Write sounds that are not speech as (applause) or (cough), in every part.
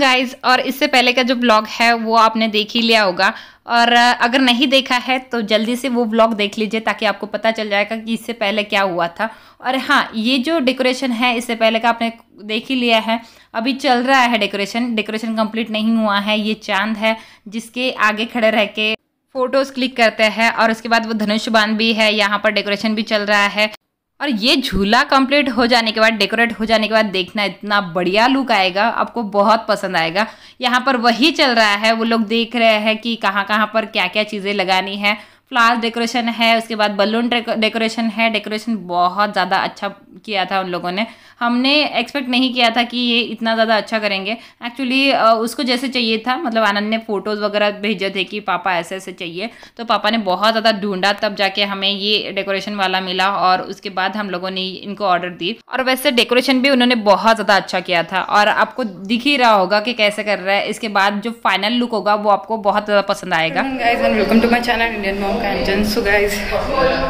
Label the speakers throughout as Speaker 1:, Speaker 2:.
Speaker 1: Guys और इससे पहले का जो ब्लॉग है, वो आपने देख ही लिया होगा। और अगर नहीं देखा है तो जल्दी से वो ब्लॉग देख लीजिए, ताकि आपको पता चल जाएगा कि इससे पहले क्या हुआ था। और हाँ ये जो डेकोरेशन है, इससे पहले का आपने देख ही लिया है। अभी चल रहा है डेकोरेशन डेकोरेशन कंप्लीट नहीं हुआ है, ये चाँद है, जिसके आगे खड़े रह के फ़ोटोज़ क्लिक करते हैं। और उसके बाद वो धनुष बाँध भी है, यहाँ पर डेकोरेशन भी चल रहा है। और ये झूला कंप्लीट हो जाने के बाद डेकोरेट हो जाने के बाद देखना इतना बढ़िया लुक आएगा, आपको बहुत पसंद आएगा। यहाँ पर वही चल रहा है, वो लोग देख रहे हैं कि कहाँ कहाँ पर क्या क्या चीज़ें लगानी है। फ्लावर डेकोरेशन है, उसके बाद बलून डेकोरेशन है डेकोरेशन बहुत ज़्यादा अच्छा किया था उन लोगों ने। हमने एक्सपेक्ट नहीं किया था कि ये इतना ज़्यादा अच्छा करेंगे। एक्चुअली उसको जैसे चाहिए था मतलब आनंद ने फ़ोटोज़ वगैरह भेजे थे कि पापा ऐसे ऐसे चाहिए। तो पापा ने बहुत ज़्यादा ढूंढा, तब जाके हमें ये डेकोरेशन वाला मिला और उसके बाद हम लोगों ने इनको ऑर्डर दी। और वैसे डेकोरेशन भी उन्होंने बहुत ज़्यादा अच्छा किया था और आपको दिख ही रहा होगा कि कैसे कर रहा है। इसके बाद जो फाइनल लुक होगा, वो आपको बहुत ज़्यादा पसंद आएगा।
Speaker 2: Welcome to my channel Indian mom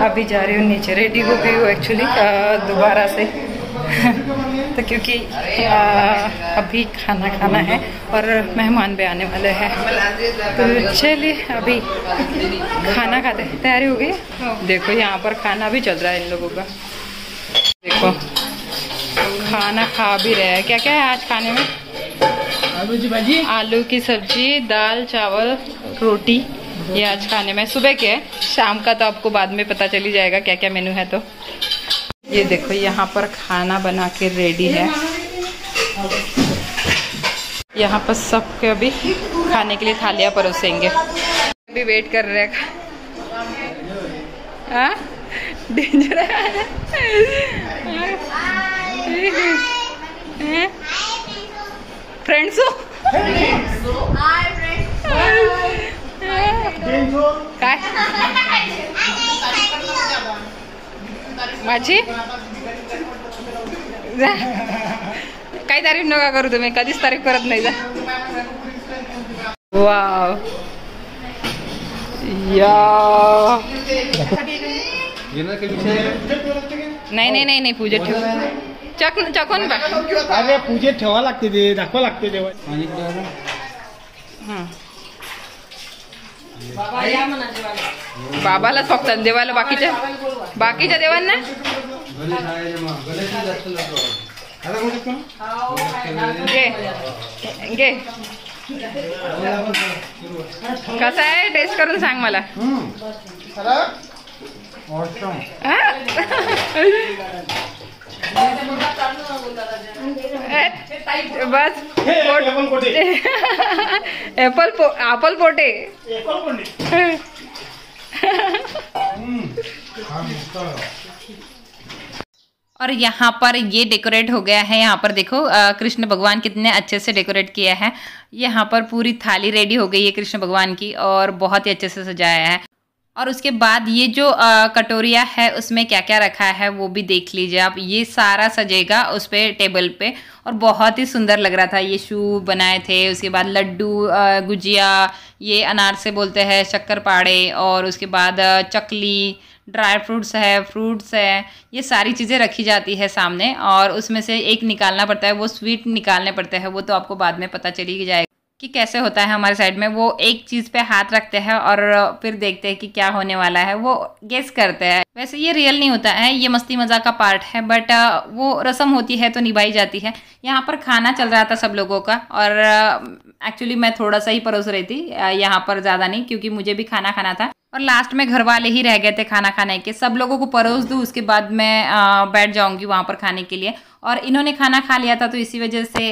Speaker 2: अभी जा रही हूँ, नीचे रेडी हो गई हूँ एक्चुअली दोबारा से। (laughs) तो क्योंकि आ, अभी खाना खाना है और मेहमान भी आने वाले हैं। तो चलिए अभी खाना खाते। तैयारी हो गई? देखो यहाँ पर खाना भी चल रहा है इन लोगों का। देखो खाना खा भी रहे हैं। क्या क्या है आज खाने में?
Speaker 3: आलू की भाजी।
Speaker 2: आलू की सब्ज़ी दाल चावल रोटी ये आज खाने में। सुबह के है शाम का तो आपको बाद में पता चली जाएगा क्या क्या मेनू है तो। ये देखो, यहाँ पर खाना बना के रेडी है। यहाँ पर सबके अभी खाने के लिए थालियाँ परोसेंगे। अभी वेट कर रहे हैं। हाँ? डेंजर है। फ्रेंड्स हो काय माझी? जा. काही तारीफ़ नका करू तुम्ही कधीच तारीफ़ करत नाही जा. वाव. या. नाही नाही नाही नाही पूजा ठेव. चक चकून
Speaker 3: अरे पूजेत ठेवा लागते ते दाखवा लागते तेव्हा.
Speaker 2: हं. बाबालाच फक्त देवाला बाकीच्या बाकीच्या देवांना? घे. घे. कसं आहे? टेस्ट करून सांग मला. हा? बस. ऍपल पो ऍपल पोटे. (laughs) (laughs) (laughs)
Speaker 1: और यहाँ पर ये डेकोरेट हो गया है। यहाँ पर देखो कृष्ण भगवान कितने अच्छे से डेकोरेट किया है। यहाँ पर पूरी थाली रेडी हो गई है कृष्ण भगवान की और बहुत ही अच्छे से सजाया है। और उसके बाद ये जो अ, कटोरिया है उसमें क्या क्या रखा है वो भी देख लीजिए आप। ये सारा सजेगा उस पर टेबल पे। और बहुत ही सुंदर लग रहा था। ये शू बनाए थे उसके बाद लड्डू गुजिया ये अनार से बोलते हैं शक्कर पाड़े और उसके बाद चकली ड्राई फ्रूट्स है फ्रूट्स है। ये सारी चीज़ें रखी जाती है सामने और उसमें से एक निकालना पड़ता है वो स्वीट निकालने पड़ते हैं वो तो आपको बाद में पता चली जाएगा। कि कैसे होता है हमारे साइड में, वो एक चीज़ पे हाथ रखते हैं और फिर देखते हैं कि क्या होने वाला है, वो गेस करते हैं। वैसे ये रियल नहीं होता है, ये मस्ती मज़ाक का पार्ट है बट वो रस्म होती है तो निभाई जाती है। यहाँ पर खाना चल रहा था सब लोगों का और एक्चुअली मैं थोड़ा सा ही परोस रही थी यहाँ पर ज़्यादा नहीं, क्योंकि मुझे भी खाना खाना था। और लास्ट में घर वाले ही रह गए थे खाना खाने के, सब लोगों को परोस दूँ, उसके बाद मैं बैठ जाऊँगी वहाँ पर खाने के लिए। और इन्होंने खाना खा लिया था तो इसी वजह से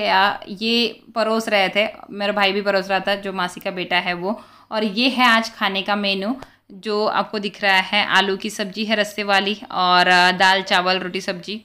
Speaker 1: ये परोस रहे थे। मेरा भाई भी परोस रहा था, जो मासी का बेटा है वो। और ये है आज खाने का मेनू, जो आपको दिख रहा है। आलू की सब्ज़ी है रस्से वाली और दाल, चावल, रोटी, सब्ज़ी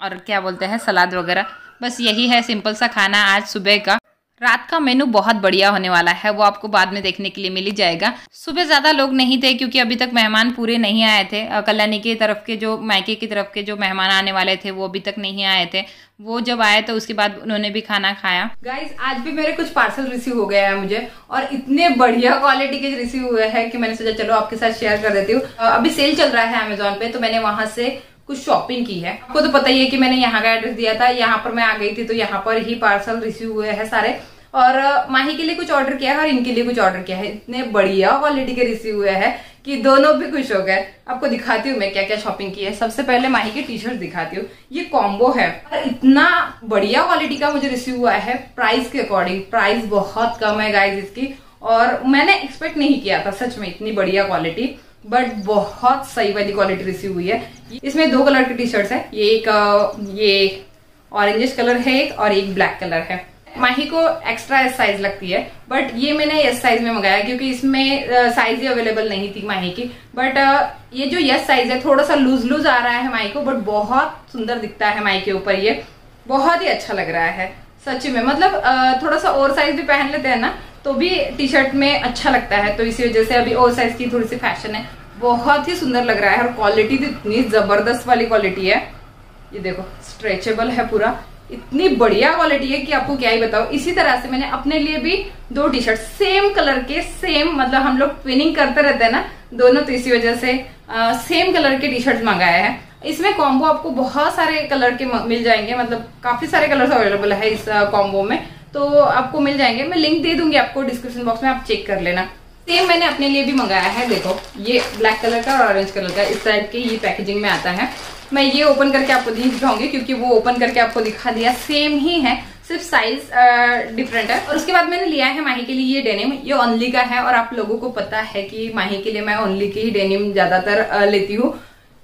Speaker 1: और क्या बोलते हैं, सलाद वगैरह। बस यही है, सिंपल सा खाना आज सुबह का।
Speaker 4: रात का मेनू बहुत बढ़िया होने वाला है, वो आपको बाद में देखने के लिए मिल जाएगा। सुबह ज़्यादा लोग नहीं थे क्योंकि अभी तक मेहमान पूरे नहीं आए थे। कल्याणी की तरफ़ के जो, मायके की तरफ़ के जो मेहमान आने वाले थे, वो अभी तक नहीं आए थे। वो जब आए तो उसके बाद उन्होंने भी खाना खाया।
Speaker 1: गाइज़ आज भी मेरे कुछ पार्सल रिसीव हो गया है मुझे और इतने बढ़िया क्वालिटी के रिसीव हुए हैं कि मैंने सोचा, चलो आपके साथ शेयर कर देती हूँ। अभी सेल चल रहा है अमेजोन पे तो मैंने वहाँ से कुछ शॉपिंग की है। आपको तो पता ही है कि मैंने यहाँ का एड्रेस दिया था, यहाँ पर मैं आ गई थी तो यहाँ पर ही पार्सल रिसीव हुए हैं सारे। और माही के लिए कुछ ऑर्डर किया है और इनके लिए कुछ ऑर्डर किया है। इतने बढ़िया क्वालिटी के रिसीव हुए हैं कि दोनों भी खुश हो गए। आपको दिखाती हूँ मैं क्या क्या शॉपिंग की है। सबसे पहले माही की टी शर्ट दिखाती हूँ। ये कॉम्बो है। इतना बढ़िया क्वालिटी का मुझे रिसीव हुआ है प्राइस के अकॉर्डिंग प्राइस बहुत कम है गाइज़ इसकी। और मैंने एक्सपेक्ट नहीं किया था, सच में इतनी बढ़िया क्वालिटी बट बहुत सही वाली क्वालिटी रिसीव हुई है। इसमें दो कलर की टी शर्ट्स है। ये एक ये ऑरेंजिश कलर है एक और एक ब्लैक कलर है। माही को एक्स्ट्रा एस साइज़ लगती है बट ये मैंने एस साइज़ में मंगाया क्योंकि इसमें साइज़ ही अवेलेबल नहीं थी माही की। बट ये जो यस साइज़ है थोड़ा सा लूज लूज आ रहा है माही को बट बहुत सुंदर दिखता है माही के ऊपर ये। बहुत ही अच्छा लग रहा है, सच में। मतलब थोड़ा सा और साइज़ भी पहन लेते हैं ना तो भी टी शर्ट में अच्छा लगता है। तो इसी वजह से अभी और साइज़ की थोड़ी सी फ़ैशन है। बहुत ही सुंदर लग रहा है और क्वालिटी तो इतनी ज़बरदस्त वाली क्वालिटी है। ये देखो स्ट्रेचेबल है पूरा। इतनी बढ़िया क्वालिटी है कि आपको क्या ही बताओ इसी तरह से मैंने अपने लिए भी दो टी शर्ट सेम कलर के सेम मतलब हम लोग ट्विनिंग करते रहते हैं ना दोनों तो इसी वजह से आ, सेम कलर के टी शर्ट मंगाया है। इसमें कॉम्बो आपको बहुत सारे कलर के मिल जाएँगे मतलब काफ़ी सारे कलर्स अवेलेबल है इस कॉम्बो में। तो आपको मिल जाएँगे। मैं लिंक दे दूँगी आपको डिस्क्रिप्शन बॉक्स में आप चेक कर लेना। सेम मैंने अपने लिए भी मंगाया है, देखो। ये ब्लैक कलर का और ऑरेंज कलर का, इस टाइप के ये पैकेजिंग में आता है। मैं ये ओपन करके आपको नहीं दिखाऊँगी क्योंकि वो ओपन करके आपको दिखा दिया। सेम ही है, सिर्फ़ साइज़ डिफरेंट है। और उसके बाद मैंने लिया है माही के लिए ये डेनिम ये ओनली का है और आप लोगों को पता है कि माही के लिए मैं ओनली की ही डेनिम ज़्यादातर लेती हूँ।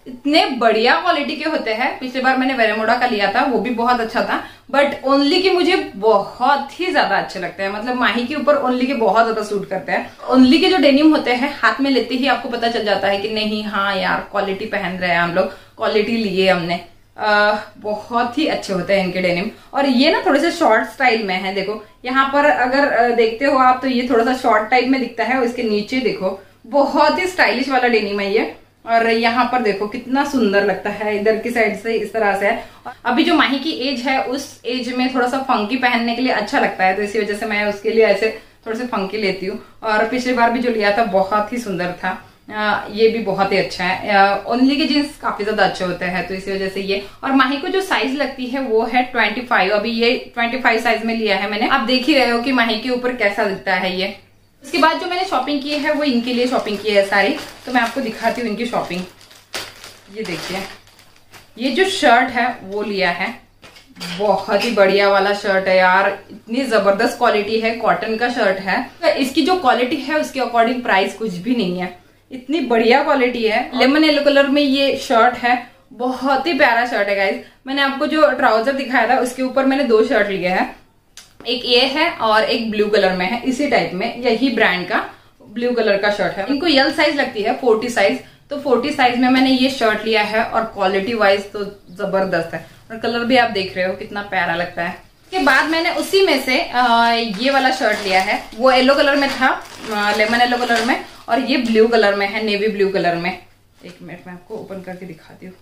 Speaker 1: इतने बढ़िया क्वालिटी के होते हैं। पिछली बार मैंने वेरेमोडा का लिया था वो भी बहुत अच्छा था। बट ओनली के मुझे बहुत ही ज़्यादा अच्छे लगते हैं। मतलब माही के ऊपर ओनली के बहुत ज़्यादा सूट करते हैं। ओनली के जो डेनिम होते हैं हाथ में लेते ही आपको पता चल जाता है कि नहीं हाँ यार क्वालिटी पहन रहे हैं हम लोग। क्वालिटी लिए हमने। अह, बहुत ही अच्छे होते हैं इनके डेनिम और ये ना थोड़े से शॉर्ट स्टाइल में है देखो। यहाँ पर अगर देखते हो आप तो ये थोड़ा सा शॉर्ट टाइप में दिखता है और इसके नीचे देखो। बहुत ही स्टाइलिश वाला डेनिम है ये। और यहाँ पर देखो कितना सुंदर लगता है इधर की साइड से इस तरह से है। अभी जो माही की एज है उस एज में थोड़ा सा फंकी पहनने के लिए अच्छा लगता है तो इसी वजह से मैं उसके लिए ऐसे थोड़े से फंकी लेती हूँ। और पिछली बार भी जो लिया था बहुत ही सुंदर था। अ, ये भी बहुत ही अच्छा है। ओनली के जीन्स काफ़ी ज़्यादा अच्छे होते हैं तो इसी वजह से ये। और माही को जो साइज़ लगती है वो है 25 अभी ये 25 साइज़ में लिया है मैंने। आप देख ही रहे हो कि माही के ऊपर कैसा दिखता है ये। उसके बाद जो मैंने शॉपिंग की है, वो इनके लिए शॉपिंग की है सारी। तो मैं आपको दिखाती हूँ इनकी शॉपिंग ये देखिए। ये जो शर्ट है, वो लिया है। बहुत ही बढ़िया वाला शर्ट है यार। इतनी ज़बरदस्त क्वालिटी है। कॉटन का शर्ट है। तो इसकी जो क्वालिटी है, उसके अकॉर्डिंग प्राइस कुछ भी नहीं है। इतनी बढ़िया क्वालिटी है। लेमन येलो कलर में ये शर्ट है। बहुत ही प्यारा शर्ट है गाइज़ मैंने आपको जो ट्राउज़र दिखाया था, उसके ऊपर मैंने दो शर्ट लिए हैं। एक ये है और एक ब्लू कलर में है, इसी टाइप में, यही ब्रांड का ब्लू कलर का शर्ट है। इनको यल साइज़ लगती है फोर्टी साइज़ तो फोर्टी साइज़ में मैंने ये शर्ट लिया है और क्वालिटी वाइज तो ज़बरदस्त है। और कलर भी आप देख रहे हो, कितना प्यारा लगता है। उसके बाद मैंने उसी में से ये वाला शर्ट लिया है। वो येलो कलर में था लेमन येलो कलर में और ये ब्लू कलर में है नेवी ब्लू कलर में। एक मिनट में आपको ओपन करके दिखाती हूँ।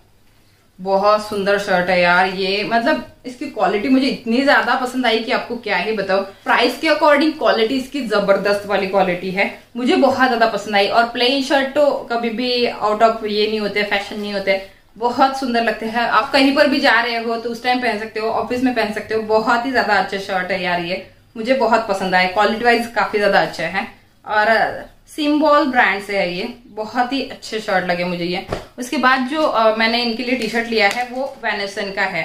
Speaker 1: बहुत सुंदर शर्ट है यार ये। मतलब इसकी क्वालिटी मुझे इतनी ज़्यादा पसंद आई कि आपको क्या ही बताओ प्राइस के अकॉर्डिंग क्वालिटी इसकी ज़बरदस्त वाली क्वालिटी है। मुझे बहुत ज़्यादा पसंद आई। और प्लेन शर्ट तो कभी भी आउट ऑफ़ ये नहीं होते फ़ैशन नहीं होते। बहुत सुंदर लगते हैं। आप कहीं पर भी जा रहे हो तो उस टाइम पहन सकते हो ऑफ़िस में पहन सकते हो। बहुत ही ज़्यादा अच्छे शर्ट है यार ये। मुझे बहुत पसंद आए। क्वालिटी वाइज काफ़ी ज़्यादा अच्छा है। और सिम्बॉल ब्रांड से है ये। बहुत ही अच्छे शर्ट लगे मुझे ये। उसके बाद जो अ, मैंने इनके लिए टी शर्ट लिया है वो वेनेसन का है।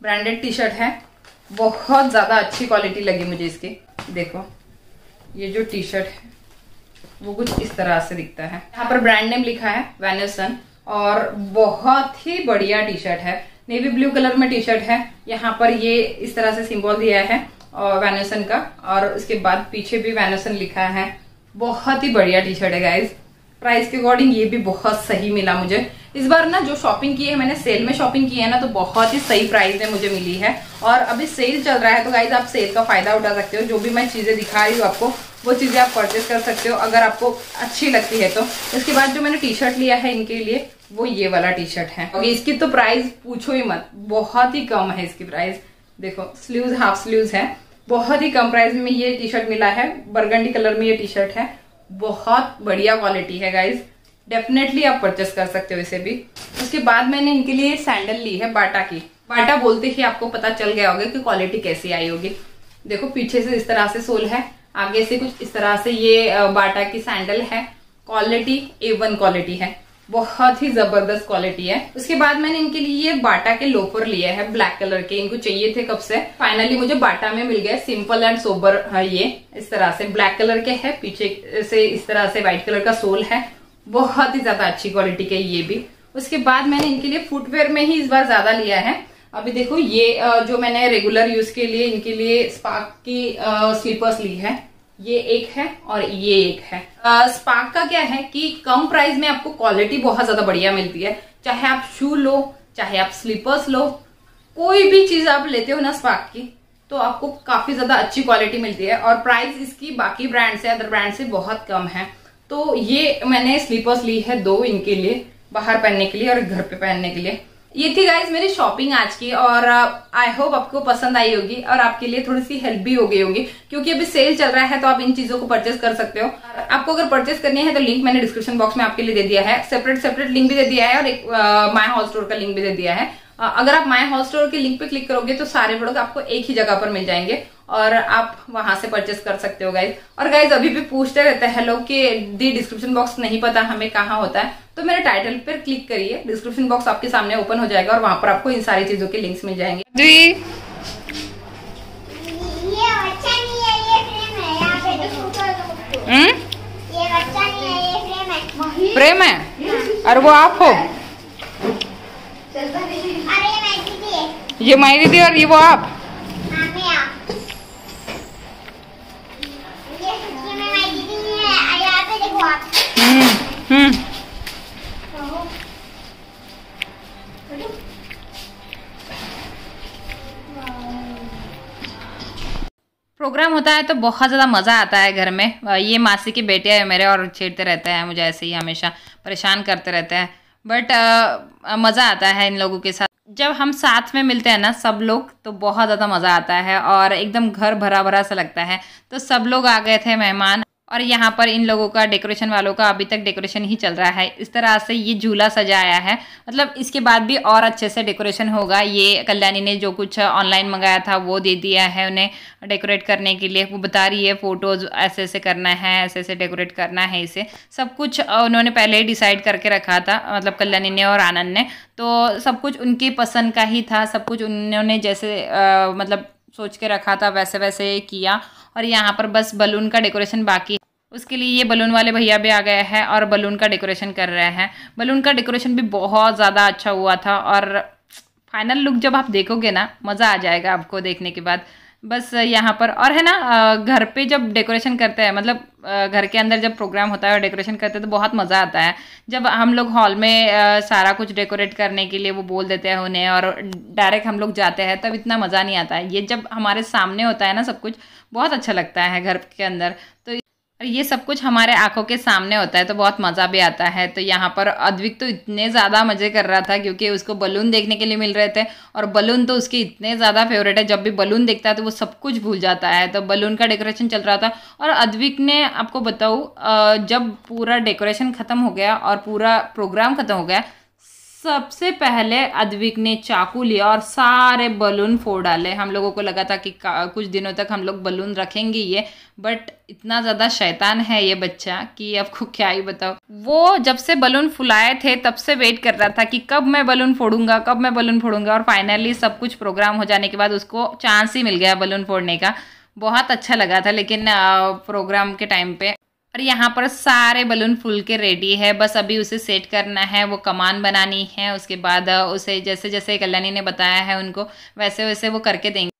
Speaker 1: ब्रांडेड टी शर्ट है। बहुत ज़्यादा अच्छी क्वालिटी लगी मुझे इसकी। देखो ये जो टी शर्ट है वो कुछ इस तरह से दिखता है। यहाँ पर ब्रांड नेम लिखा है वेनेसन और बहुत ही बढ़िया टी शर्ट है। नेवी ब्लू कलर में टी शर्ट है। यहाँ पर ये इस तरह से सिंबल दिया है और वैनसन का और उसके बाद पीछे भी वैनसन लिखा है। बहुत ही बढ़िया टी शर्ट है गाइज़ प्राइस के अकॉर्डिंग ये भी बहुत सही मिला मुझे. इस बार ना जो शॉपिंग की है, मैंने सेल में शॉपिंग की है ना तो बहुत ही सही प्राइस में मुझे मिली है. और अभी सेल चल रहा है तो गाइज़ आप सेल का फ़ायदा उठा सकते हो. जो भी मैं चीज़ें दिखा रही हूँ आपको, वो चीज़ें आप परचेज कर सकते हो, अगर आपको अच्छी लगती है तो. उसके बाद जो मैंने टी शर्ट लिया है इनके लिए, वो ये वाला टी शर्ट है. और इसकी तो प्राइस पूछो ही मत. बहुत ही कम है इसकी प्राइस देखो स्लीव्स हाफ़ स्लीव्स है. बहुत ही कम प्राइस में ये टी शर्ट मिला है। बरगंडी कलर में ये टी शर्ट है। बहुत बढ़िया क्वालिटी है गाइज़ डेफिनेटली आप परचेस कर सकते हो इसे भी। उसके बाद मैंने इनके लिए सैंडल ली है बाटा की। बाटा बोलते ही आपको पता चल गया होगा कि क्वालिटी कैसी आई होगी। देखो, पीछे से इस तरह से सोल है। आगे से कुछ इस तरह से ये बाटा की सैंडल है। क्वालिटी ए वन क्वालिटी है। बहुत ही ज़बरदस्त क्वालिटी है। उसके बाद मैंने इनके लिए ये बाटा के लोफर लिए हैं ब्लैक कलर के। इनको चाहिए थे कब से? फाइनली मुझे बाटा में मिल गए सिंपल एंड सोबर है, ये। इस तरह से ब्लैक कलर के है, पीछे से इस तरह से व्हाइट कलर का सोल है। बहुत ही ज़्यादा अच्छी क्वालिटी के ये भी। उसके बाद मैंने इनके लिए फुटवेयर में ही इस बार ज़्यादा लिया है। अभी देखो, ये जो मैंने रेगुलर यूज़ के लिए इनके लिए स्पार्क की स्लीपर्स ली है। ये एक है और ये एक है। स्पार्क का क्या है कि कम प्राइस में आपको क्वालिटी बहुत ज़्यादा बढ़िया मिलती है। चाहे आप शू लो, चाहे आप स्लीपर्स लो, कोई भी चीज़ आप लेते हो ना स्पार्क की तो आपको काफ़ी ज़्यादा अच्छी क्वालिटी मिलती है और प्राइस इसकी बाकी ब्रांड से अदर ब्रांड से बहुत कम है। तो ये मैंने स्लीपर्स ली है दो इनके लिए, बाहर पहनने के लिए और घर पे पहनने के लिए। ये थी गाइज़ मेरी शॉपिंग आज की और आई uh, होप आपको पसंद आई होगी और आपके लिए थोड़ी सी हेल्प भी हो गई होगी क्योंकि अभी सेल चल रहा है तो आप इन चीज़ों को परचेस कर सकते हो। आपको अगर परचेस करनी है तो लिंक मैंने डिस्क्रिप्शन बॉक्स में आपके लिए दे दिया है। सेपरेट सेपरेट लिंक भी दे दिया है और एक माई हॉल स्टोर का लिंक भी दे दिया है। Uh, अगर आप माई हॉल स्टोर के लिंक पे क्लिक करोगे तो सारे प्रोडक्ट आपको एक ही जगह पर मिल जाएँगे। और आप वहाँ से परचेस कर सकते हो गाइज़ और गाइज़ अभी भी पूछते रहते हैं लोग कि दी डिस्क्रिप्शन बॉक्स नहीं पता हमें कहाँ होता है? तो मेरे टाइटल पर क्लिक करिए डिस्क्रिप्शन बॉक्स आपके सामने ओपन हो जाएगा और वहाँ पर आपको इन सारी चीज़ों के लिंक्स मिल जाएँगे।
Speaker 2: द्वी प्रेम है और वो आप हो? ये माई दीदी और ये वो आप?
Speaker 1: प्रोग्राम होता है तो बहुत ज़्यादा मज़ा आता है घर में। ये मासी के बेटे है मेरे और छेड़ते रहते हैं, मुझे ऐसे ही हमेशा परेशान करते रहते हैं। बट मज़ा आता है इन लोगों के साथ। जब हम साथ में मिलते हैं ना सब लोग तो बहुत ज़्यादा मज़ा आता है और एकदम घर भरा भरा सा लगता है। तो सब लोग आ गए थे मेहमान और यहाँ पर इन लोगों का डेकोरेशन वालों का अभी तक डेकोरेशन ही चल रहा है। इस तरह से ये झूला सजाया है। मतलब इसके बाद भी और अच्छे से डेकोरेशन होगा। ये कल्याणी ने जो कुछ ऑनलाइन मंगाया था वो दे दिया है उन्हें डेकोरेट करने के लिए। वो बता रही है फ़ोटोज़ ऐसे ऐसे करना है ऐसे ऐसे डेकोरेट करना है इसे। सब कुछ उन्होंने पहले ही डिसाइड करके रखा था मतलब कल्याणी ने और आनंद ने। तो सब कुछ उनकी पसंद का ही था। सब कुछ उन्होंने जैसे आ, मतलब सोच के रखा था, वैसे वैसे किया। और यहाँ पर बस बलून का डेकोरेशन बाकी उसके लिए ये बलून वाले भैया भी आ गए हैं और बलून का डेकोरेशन कर रहे हैं। बलून का डेकोरेशन भी बहुत ज़्यादा अच्छा हुआ था और फाइनल लुक जब आप देखोगे ना, मज़ा आ जाएगा आपको देखने के बाद। बस यहाँ पर। और है ना घर पे जब डेकोरेशन करते हैं मतलब घर के अंदर जब प्रोग्राम होता है और डेकोरेशन करते हैं तो बहुत मज़ा आता है। जब हम लोग हॉल में सारा कुछ डेकोरेट करने के लिए वो बोल देते हैं उन्हें और डायरेक्ट हम लोग जाते हैं, तब इतना मज़ा नहीं आता है। ये जब हमारे सामने होता है ना सब कुछ, बहुत अच्छा लगता है घर के अंदर। तो और ये सब कुछ हमारे आँखों के सामने होता है तो बहुत मज़ा भी आता है। तो यहाँ पर अद्विक तो इतने ज़्यादा मज़े कर रहा था, क्योंकि उसको बलून देखने के लिए मिल रहे थे, और बलून तो उसके इतने ज़्यादा फेवरेट है, जब भी बलून देखता है तो वो सब कुछ भूल जाता है। तो बलून का डेकोरेशन चल रहा था, और अद्विक ने आपको बताऊँ जब पूरा डेकोरेशन ख़त्म हो गया, और पूरा प्रोग्राम ख़त्म हो गया सबसे पहले अद्विक ने चाकू लिया और सारे बलून फोड़ डाले। हम लोगों को लगा था कि कुछ दिनों तक हम लोग बलून रखेंगे ये बट इतना ज़्यादा शैतान है ये बच्चा कि आपको (laughs) क्या ही बताओ वो जब से बलून फुलाए थे, तब से वेट कर रहा था कि कब मैं बलून फोड़ूँगा, कब मैं बलून फोड़ूँगा और फाइनली सब कुछ प्रोग्राम हो जाने के बाद उसको चांस ही मिल गया बलून फोड़ने का। बहुत अच्छा लगा था, लेकिन प्रोग्राम के टाइम पे और यहाँ पर सारे बलून फूल के रेडी है। बस अभी उसे सेट करना है, वो कमान बनानी है, उसके बाद उसे जैसे जैसे कल्याणी ने बताया है उनको वैसे वैसे वो करके देंगे।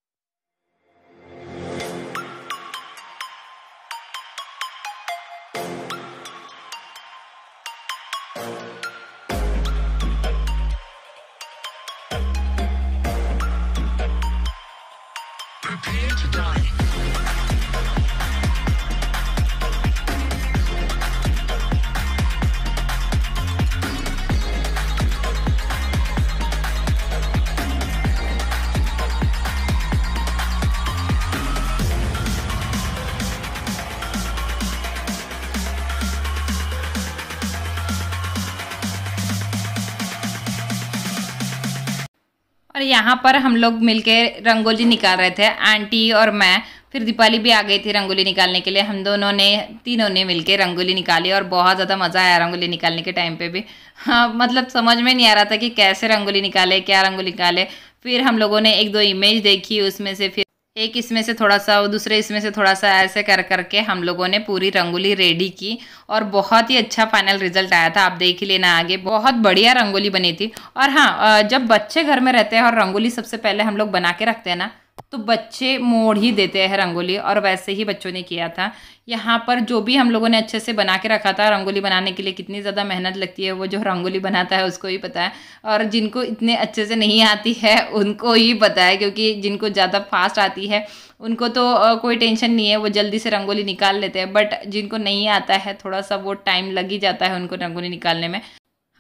Speaker 1: यहाँ पर हम लोग मिलके रंगोली निकाल रहे थे, आंटी और मैं। फिर दीपाली भी आ गई थी रंगोली निकालने के लिए। हम दोनों ने, तीनों ने मिलके रंगोली निकाली और बहुत ज़्यादा मज़ा आया रंगोली निकालने के टाइम पे भी। हाँ मतलब समझ में नहीं आ रहा था कि कैसे रंगोली निकाले, क्या रंगोली निकाले। फिर हम लोगों ने एक दो इमेज देखी, उसमें से फिर एक इसमें से थोड़ा सा और दूसरे इसमें से थोड़ा सा ऐसे कर करके हम लोगों ने पूरी रंगोली रेडी की और बहुत ही अच्छा फाइनल रिज़ल्ट आया था। आप देख ही लेना आगे। बहुत बढ़िया रंगोली बनी थी। और हाँ जब बच्चे घर में रहते हैं और रंगोली सबसे पहले हम लोग बना के रखते हैं ना तो बच्चे मोड़ ही देते हैं रंगोली, और वैसे ही बच्चों ने किया था। यहाँ पर जो भी हम लोगों ने अच्छे से बना के रखा था, रंगोली बनाने के लिए कितनी ज़्यादा मेहनत लगती है, वो जो रंगोली बनाता है उसको ही पता है। और जिनको इतने अच्छे से नहीं आती है, उनको ही पता है, क्योंकि जिनको ज़्यादा फास्ट आती है, उनको तो कोई टेंशन नहीं है, वो जल्दी से रंगोली निकाल लेते हैं। बट जिनको नहीं आता है, थोड़ा सा वो टाइम लग ही जाता है उनको रंगोली निकालने में।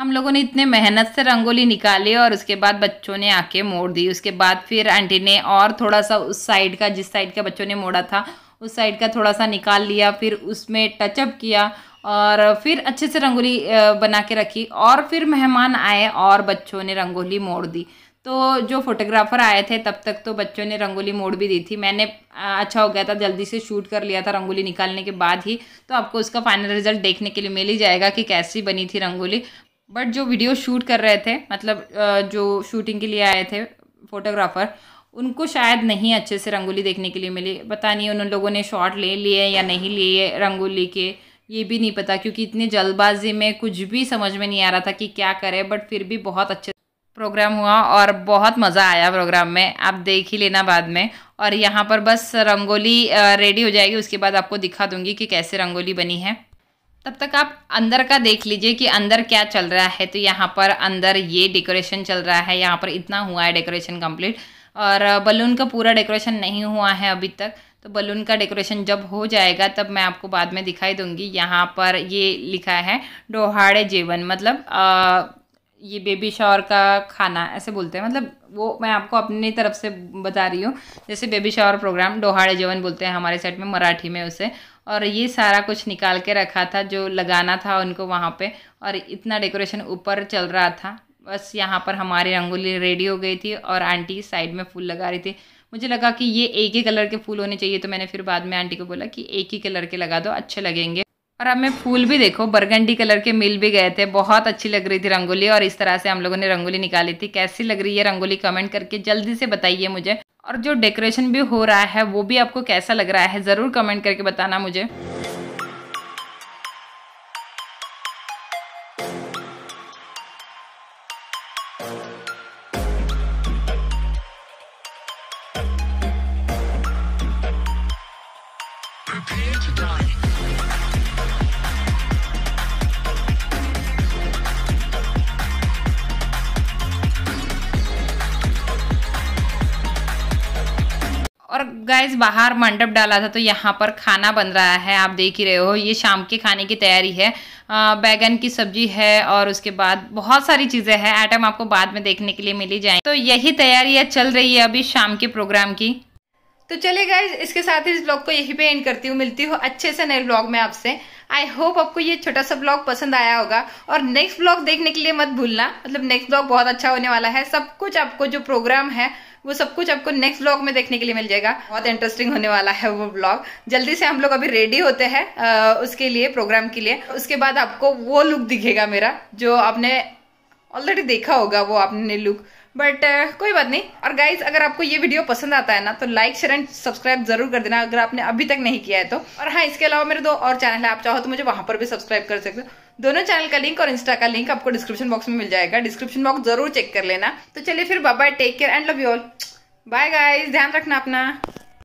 Speaker 1: हम लोगों ने इतने मेहनत से रंगोली निकाली और उसके बाद बच्चों ने आके मोड़ दी। उसके बाद फिर आंटी ने और थोड़ा सा उस साइड का, जिस साइड का बच्चों ने मोड़ा था, उस साइड का थोड़ा सा निकाल लिया, फिर उसमें टचअप किया और फिर अच्छे से रंगोली बना के रखी और फिर मेहमान आए और बच्चों ने रंगोली मोड़ दी। तो जो फोटोग्राफर आए थे, तब तक तो बच्चों ने रंगोली मोड़ भी दी थी। मैंने अच्छा हो गया था, जल्दी से शूट कर लिया था रंगोली निकालने के बाद ही। तो आपको उसका फाइनल रिज़ल्ट देखने के लिए मिल ही जाएगा कि कैसी बनी थी रंगोली। बट जो वीडियो शूट कर रहे थे मतलब जो शूटिंग के लिए आए थे फोटोग्राफर उनको शायद नहीं अच्छे से रंगोली देखने के लिए मिली। पता नहीं उन लोगों ने शॉट ले लिए या नहीं लिए रंगोली के, ये भी नहीं पता। क्योंकि इतनी जल्दबाजी में कुछ भी समझ में नहीं आ रहा था कि क्या करें बट फिर भी बहुत अच्छे प्रोग्राम हुआ और बहुत मज़ा आया प्रोग्राम में। आप देख ही लेना बाद में। और यहाँ पर बस रंगोली रेडी हो जाएगी। उसके बाद आपको दिखा दूँगी कि कैसे रंगोली बनी है। तब तक आप अंदर का देख लीजिए कि अंदर क्या चल रहा है। तो यहाँ पर अंदर ये डेकोरेशन चल रहा है। यहाँ पर इतना हुआ है डेकोरेशन कंप्लीट और बलून का पूरा डेकोरेशन नहीं हुआ है अभी तक। तो बलून का डेकोरेशन जब हो जाएगा तब मैं आपको बाद में दिखाई दूँगी। यहाँ पर ये लिखा है डोहाड़े जीवन। मतलब आ, ये बेबी शॉवर का खाना ऐसे बोलते हैं। मतलब वो मैं आपको अपनी तरफ़ से बता रही हूँ। जैसे बेबी शॉवर प्रोग्राम डोहाड़े जीवन बोलते हैं हमारे साइड में मराठी में उसे। और ये सारा कुछ निकाल के रखा था, जो लगाना था उनको वहाँ पे। और इतना डेकोरेशन ऊपर चल रहा था। बस यहाँ पर हमारी रंगोली रेडी हो गई थी और आंटी साइड में फूल लगा रही थी। मुझे लगा कि ये एक ही कलर के फूल होने चाहिए तो मैंने फिर बाद में आंटी को बोला कि एक ही कलर के लगा दो, अच्छे लगेंगे। और अब मैं फूल भी देखो, बरगंडी कलर के मिल भी गए थे, बहुत अच्छी लग रही थी रंगोली। और इस तरह से हम लोगों ने रंगोली निकाली थी। कैसी लग रही है रंगोली, कमेंट करके जल्दी से बताइए मुझे। और जो डेकोरेशन भी हो रहा है, वो भी आपको कैसा लग रहा है, ज़रूर कमेंट करके बताना मुझे
Speaker 5: Prepare to die.
Speaker 1: गाइस बाहर मंडप डाला था तो यहाँ पर खाना बन रहा है आप देख ही रहे हो। ये शाम के खाने की तैयारी है। आ, बैगन की सब्ज़ी है और उसके बाद बहुत सारी चीज़ें हैं आइटम आपको बाद में देखने के लिए मिली जाए तो यही तैयारी चल रही है अभी शाम के प्रोग्राम की।
Speaker 2: तो चलिए गाइज़ इसके साथ ही इस ब्लॉग को यहीं पे एंड करती हूँ। मिलती हूँ अच्छे से नए ब्लॉग में आपसे। आई होप आपको ये छोटा सा ब्लॉग पसंद आया होगा। और नेक्स्ट ब्लॉग देखने के लिए मत भूलना। मतलब नेक्स्ट ब्लॉग बहुत अच्छा होने वाला है। सब कुछ आपको जो प्रोग्राम है, वो सब कुछ आपको नेक्स्ट ब्लॉग में देखने के लिए मिल जाएगा। बहुत इंटरेस्टिंग होने वाला है वो ब्लॉग जल्दी से हम लोग अभी रेडी होते हैं उसके लिए प्रोग्राम के लिए। उसके बाद आपको वो लुक दिखेगा मेरा, जो आपने ऑलरेडी देखा होगा, वो आपने लुक बट uh, कोई बात नहीं। और गाइज़ अगर आपको ये वीडियो पसंद आता है ना तो लाइक शेयर एंड सब्सक्राइब ज़रूर कर देना अगर आपने अभी तक नहीं किया है तो। और हाँ इसके अलावा मेरे दो और चैनल है आप चाहो तो मुझे वहाँ पर भी सब्सक्राइब कर सकते हो। दोनों चैनल का लिंक और इंस्टा का लिंक आपको डिस्क्रिप्शन बॉक्स में मिल जाएगा। डिस्क्रिप्शन बॉक्स ज़रूर चेक कर लेना। तो चलिए फिर bye take care and love you all bye guys ध्यान रखना अपना।